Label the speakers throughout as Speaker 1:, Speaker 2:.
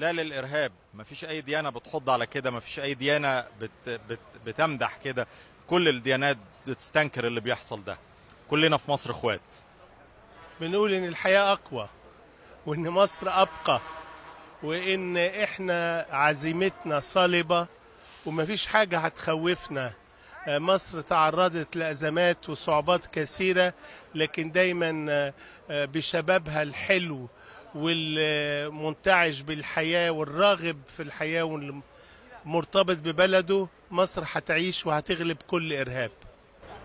Speaker 1: لا للإرهاب. مفيش أي ديانة بتحض على كده مفيش أي ديانة بت بت بتمدح كده. كل الديانات بتستنكر اللي بيحصل ده. كلنا في مصر إخوات.
Speaker 2: بنقول إن الحياة أقوى وإن مصر أبقى وإن إحنا عزيمتنا صلبة ومفيش حاجة هتخوفنا. آه، مصر تعرضت لأزمات وصعوبات كثيرة لكن دايما آه، آه، بشبابها الحلو والمنتعش بالحياة والراغب في الحياة والمرتبط ببلده مصر هتعيش وهتغلب كل إرهاب.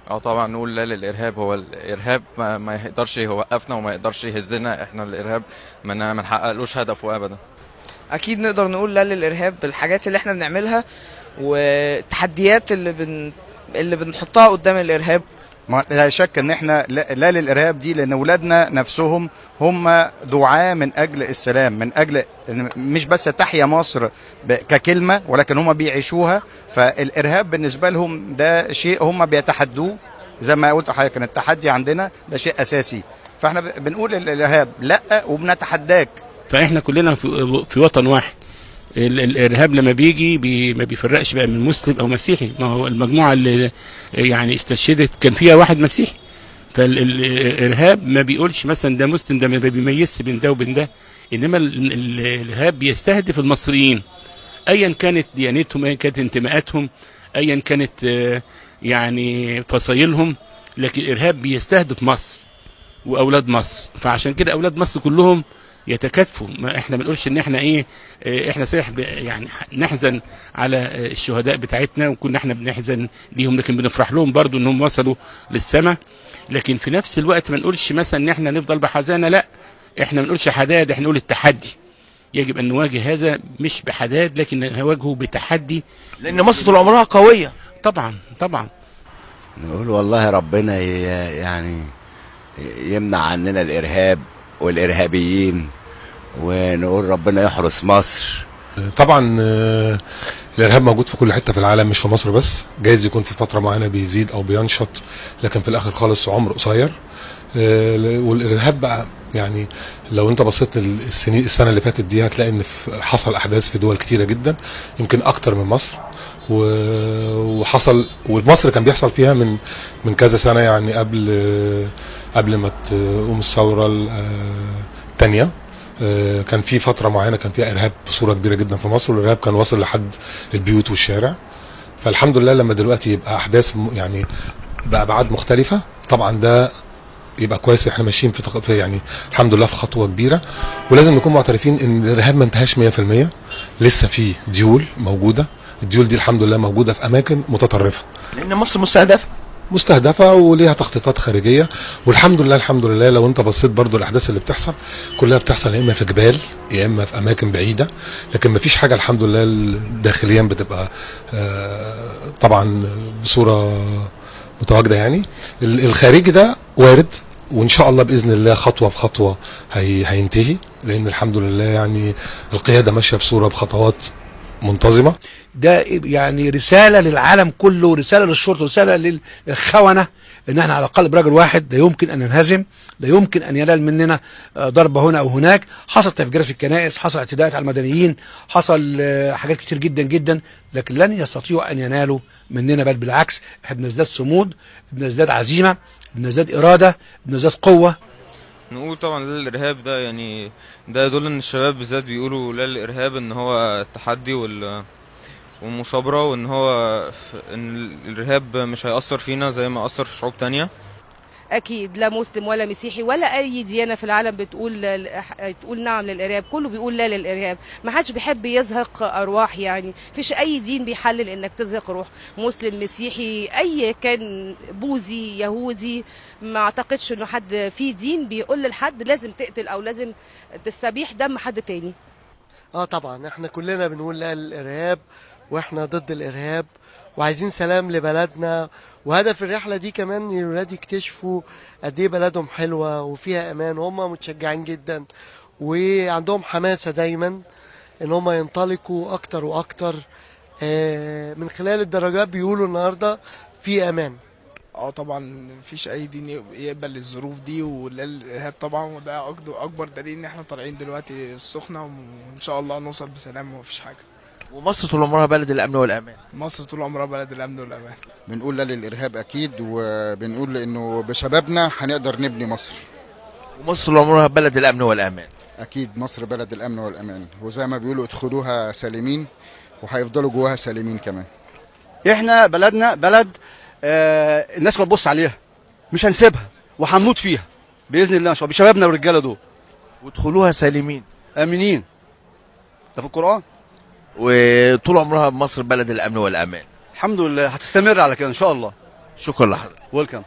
Speaker 3: آه طبعا نقول لا للإرهاب هو الإرهاب ما, ما يقدرش يوقفنا وما يقدرش يهزنا إحنا الإرهاب ما نحققلوش هدفه ابدا.
Speaker 4: أكيد نقدر نقول لا للإرهاب بالحاجات اللي إحنا بنعملها والتحديات اللي بن اللي بنحطها قدام
Speaker 5: الإرهاب. لا شك إن إحنا لا, لا للإرهاب دي لأن اولادنا نفسهم هم دعاة من أجل السلام من أجل مش بس تحيا مصر ككلمة ولكن هم بيعيشوها. فالإرهاب بالنسبة لهم ده شيء هم بيتحدوه. زي ما قلت لحضرتك التحدي عندنا ده شيء أساسي. فإحنا بنقول للإرهاب لأ وبنتحداك.
Speaker 6: فإحنا كلنا في, وطن واحد. الإرهاب لما بيجي بي ما بيفرقش بقى من مسلم أو مسيحي. ما هو المجموعة اللي يعني استشهدت كان فيها واحد مسيحي. فالارهاب ما بيقولش مثلا ده مسلم ده ما بيميزش بين ده وبين ده. إنما ال- ال- الإرهاب بيستهدف المصريين. ايا كانت ديانتهم ايا كانت انتماءاتهم ايا كانت آه، يعني فصايلهم. لكن الإرهاب بيستهدف مصر وأولاد مصر. فعشان كده أولاد مصر كلهم يتكاتفوا ما إحنا ما بنقولش إن إحنا إيه آه، إحنا صحيح يعني نحزن على الشهداء بتاعتنا وكنا إحنا بنحزن ليهم لكن بنفرح لهم برضو إنهم وصلوا للسماء. لكن في نفس الوقت ما نقولش مثلا إن إحنا نفضل بحزانة لأ إحنا ما نقولش حداد إحنا نقول التحدي. يجب أن نواجه هذا مش بحداد لكن نواجهه بتحدي.
Speaker 7: لأن مصر طول عمرها قوية.
Speaker 6: طبعا طبعا.
Speaker 8: نقول والله ربنا يعني يمنع عننا الإرهاب. والإرهابيين ونقول ربنا يحرس مصر.
Speaker 9: طبعا آه، الإرهاب موجود في كل حتة في العالم مش في مصر بس. جايز يكون في فترة معينة بيزيد أو بينشط لكن في الآخر خالص عمر قصير. آه، والإرهاب بقى يعني لو انت بصيت للسنين السنة اللي فاتت دي هتلاقي ان حصل أحداث في دول كتيرة جدا يمكن أكتر من مصر. وحصل ومصر كان بيحصل فيها من من كذا سنة يعني قبل آه، قبل ما تقوم الثورة الثانية آه، كان في فترة معينة كان فيها إرهاب بصورة كبيرة جدا في مصر والإرهاب كان واصل لحد البيوت والشارع. فالحمد لله لما دلوقتي يبقى أحداث يعني بابعاد مختلفة طبعا ده يبقى كويس إحنا ماشيين في, يعني الحمد لله في خطوة كبيرة. ولازم نكون معترفين إن الارهاب ما انتهاش 100% لسه في ديول موجودة. الديول دي الحمد لله موجودة في أماكن متطرفة.
Speaker 7: لأن مصر مستهدفة.
Speaker 9: مستهدفة وليها تخطيطات خارجية. والحمد لله الحمد لله لو أنت بصيت برضو الاحداث اللي بتحصل كلها بتحصل يا إما في جبال يا إما في أماكن بعيدة. لكن ما فيش حاجة الحمد لله داخليا بتبقى آه، طبعا بصورة متواجدة يعني. ال- الخارجي ده وارد. وإن شاء الله بإذن الله خطوة بخطوة هي هينتهي لأن الحمد لله يعني القيادة ماشية بصورة بخطوات منتظمة.
Speaker 10: ده يعني رسالة للعالم كله رسالة للشرطة رسالة للخونة. إن إحنا على قلب رجل واحد لا يمكن أن ننهزم لا يمكن أن ينال مننا آه، ضربه هنا أو هناك. حصل تفجيرات في الكنائس حصل اعتداءات على المدنيين حصل آه، حاجات كتير جدا جدا لكن لن يستطيعوا أن ينالوا مننا بل بالعكس إحنا بنزداد صمود بنزداد عزيمة بنزداد إرادة بنزداد قوة.
Speaker 3: نقول طبعا لا للإرهاب ده يعني ده يدل إن الشباب بالذات بيقولوا لا للإرهاب إن هو التحدي وال والمثابره وإن هو إن الارهاب مش هيأثر فينا زي ما أثر في شعوب تانية.
Speaker 11: أكيد لا مسلم ولا مسيحي ولا أي ديانة في العالم بتقول تقول نعم للإرهاب كله بيقول لا للإرهاب. ما حدش بيحب يزهق أرواح يعني. فيش أي دين بيحلل إنك تزهق روح. مسلم مسيحي أي كان بوذي يهودي ما أعتقدش إنه حد في دين بيقول لحد لازم تقتل أو لازم تستبيح دم حد تاني.
Speaker 12: آه طبعا إحنا كلنا بنقول لا للإرهاب. وإحنا ضد الإرهاب وعايزين سلام لبلدنا. وهدف الرحلة دي كمان ان الولاد يكتشفوا قد إيه بلدهم حلوة وفيها أمان وهم متشجعين جدا. وعندهم حماسة دايما إن هم ينطلقوا أكتر وأكتر. آه، من خلال الدرجات بيقولوا النهارده في أمان.
Speaker 13: آه طبعا مفيش أي دين يقبل الظروف دي ولا الإرهاب طبعا. وده أكبر دليل إن إحنا طالعين دلوقتي السخنه وإن شاء الله نوصل بسلام ومفيش حاجة.
Speaker 7: ومصر طول عمرها بلد الأمن والأمان.
Speaker 13: مصر طول عمرها بلد الأمن والأمان.
Speaker 14: بنقول لا للإرهاب أكيد وبنقول إنه بشبابنا هنقدر نبني مصر.
Speaker 7: ومصر طول عمرها بلد الأمن والأمان.
Speaker 14: أكيد مصر بلد الأمن والأمان. وزي ما بيقولوا ادخلوها سالمين وهيفضلوا جواها سالمين كمان.
Speaker 15: إحنا بلدنا بلد آه الناس ما تبص عليها. مش هنسيبها وهنموت فيها. بإذن الله إن شاء الله بشبابنا والرجالة دول.
Speaker 7: وادخلوها سالمين.
Speaker 15: آمنين. ده في القرآن.
Speaker 7: وطول عمرها مصر بلد الأمن والأمان.
Speaker 15: الحمد لله. هتستمر على كده إن شاء الله.
Speaker 7: شكرا لحضرتك.
Speaker 15: ويلكم